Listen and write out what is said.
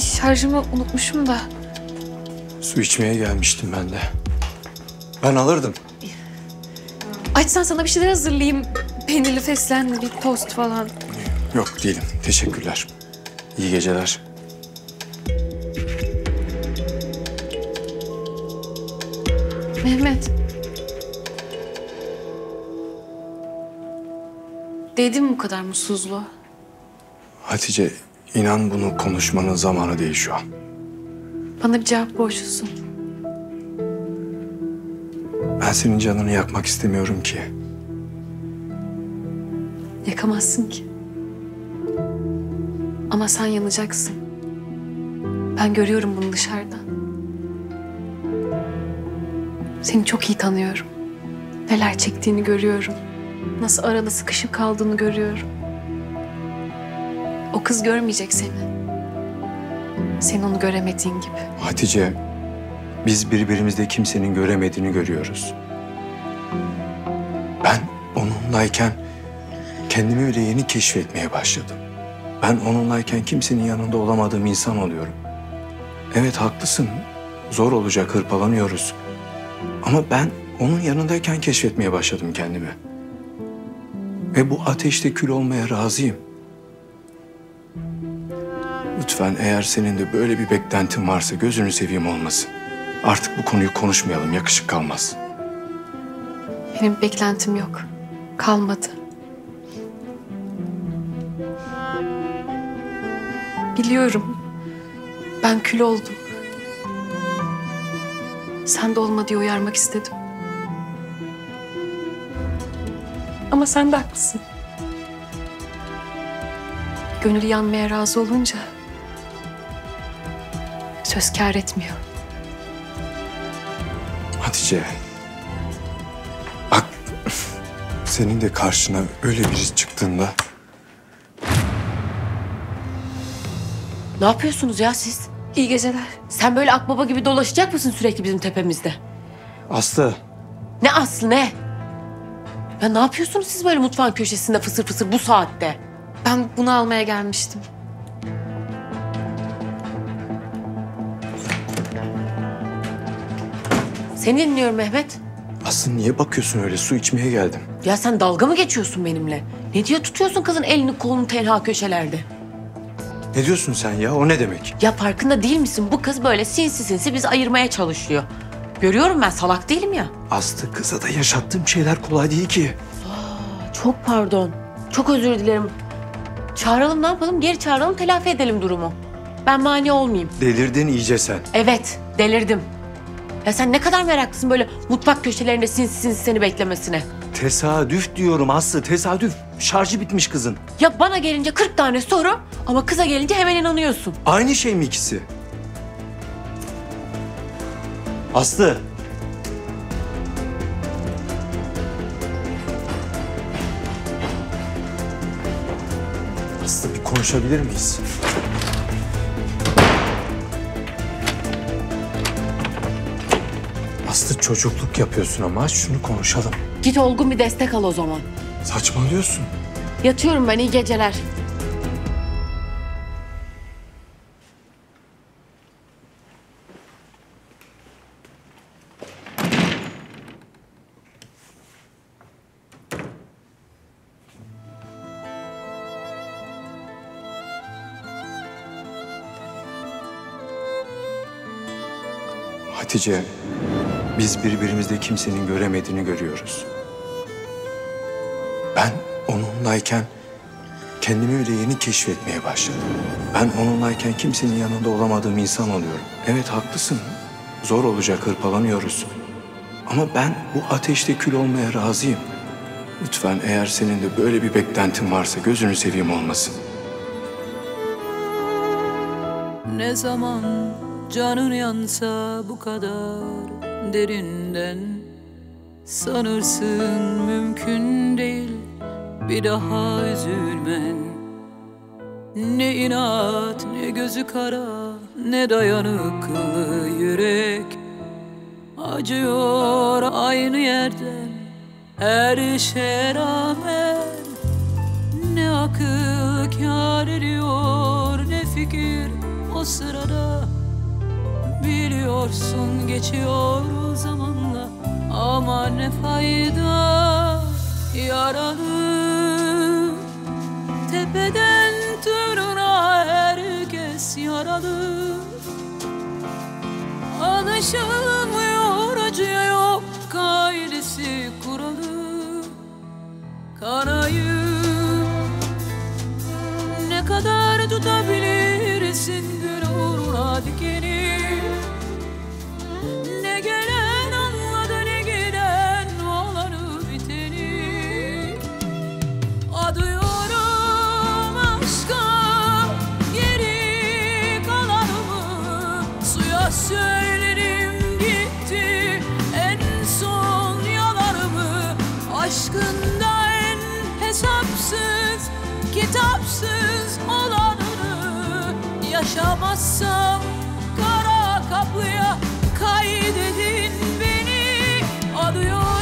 şarjımı unutmuşum da. Su içmeye gelmiştim ben de. Ben alırdım. Açsan sana bir şeyler hazırlayayım. Peynirli fesleğenli bir tost falan. Yok değilim. Teşekkürler. İyi geceler. Mehmet. Değdi mi bu kadar mutsuzluğa? Hatice inan bunu konuşmanın zamanı değil şu an. Bana bir cevap borçlusun. Ben senin canını yakmak istemiyorum ki. Yakamazsın ki. Ama sen yanacaksın. Ben görüyorum bunu dışarıdan. Seni çok iyi tanıyorum. Neler çektiğini görüyorum. Nasıl arada sıkışıp kaldığını görüyorum. O kız görmeyecek seni. Sen onu göremediğin gibi. Hatice, biz birbirimizde kimsenin göremediğini görüyoruz. Ben onunlayken kendimi öyle yeni keşfetmeye başladım. Ben onunlayken kimsenin yanında olamadığım insan oluyorum. Evet haklısın. Zor olacak, hırpalanıyoruz. Ama ben onun yanındayken keşfetmeye başladım kendimi. Ve bu ateşte kül olmaya razıyım. Lütfen eğer senin de böyle bir beklentin varsa gözünü seveyim olmasın. Artık bu konuyu konuşmayalım, yakışık kalmaz. Benim beklentim yok. Kalmadı. Biliyorum. Ben kül oldum. Sen de olma diye uyarmak istedim. Ama sen de haklısın. Gönül yanmaya razı olunca söz kâr etmiyor. Hatice. Bak senin de karşına öyle biri çıktığında Ne yapıyorsunuz ya siz? İyi geceler. Sen böyle akbaba gibi dolaşacak mısın sürekli bizim tepemizde? Aslı Ne aslı ne? Ya ne yapıyorsunuz siz böyle mutfağın köşesinde fısır fısır bu saatte? Ben bunu almaya gelmiştim. Seni dinliyorum Mehmet. Aslı niye bakıyorsun öyle su içmeye geldim. Ya sen dalga mı geçiyorsun benimle? Ne diye tutuyorsun kızın elini kolunu tenha köşelerde? Ne diyorsun sen ya o ne demek? Ya farkında değil misin? Bu kız böyle sinsi sinsi bizi ayırmaya çalışıyor. Görüyorum ben salak değilim ya. Aslı kıza da yaşattığım şeyler kolay değil ki. Çok pardon. Çok özür dilerim. Çağıralım ne yapalım? Geri çağıralım telafi edelim durumu. Ben mani olmayayım. Delirdin iyice sen. Evet, delirdim. Ya sen ne kadar meraklısın böyle mutfak köşelerinde sinsi sinsi seni beklemesine. Tesadüf diyorum Aslı tesadüf. Şarjı bitmiş kızın. Ya bana gelince 40 tane soru ama kıza gelince hemen inanıyorsun. Aynı şey mi ikisi? Aslı. Aslı bir konuşabilir miyiz? Çocukluk yapıyorsun ama şunu konuşalım. Git olgun bir destek al o zaman. Saçmalıyorsun. Yatıyorum ben iyi geceler. Hatice, biz birbirimizde kimsenin göremediğini görüyoruz. Ben onunlayken kendimi öyle yeni keşfetmeye başladım. Ben onunlayken kimsenin yanında olamadığım insan oluyorum. Evet haklısın. Zor olacak, hırpalanıyoruz. Ama ben bu ateşte kül olmaya razıyım. Lütfen eğer senin de böyle bir beklentin varsa gözünü seveyim olmasın. Ne zaman canın yansa bu kadar derinden Sanırsın mümkün değil. Bir daha üzülmen. Ne inat ne gözü kara ne dayanıklı yürek? Acıyor aynı yerden her şeye rağmen. Ne akıl kâr ediyor ne fikir o sırada Biliyorsun geçiyor zamanla. Ama ne fayda yaralı Tepeden tırnağa herkes yaralı. Anlaşılmıyor acıya yok kaidesi kuralı. Kanayı ne kadar tutabilirsin Aşkında en hesapsız kitapsız olanını Yaşamazsam kara kapıya kaydedin beni. Adıyorum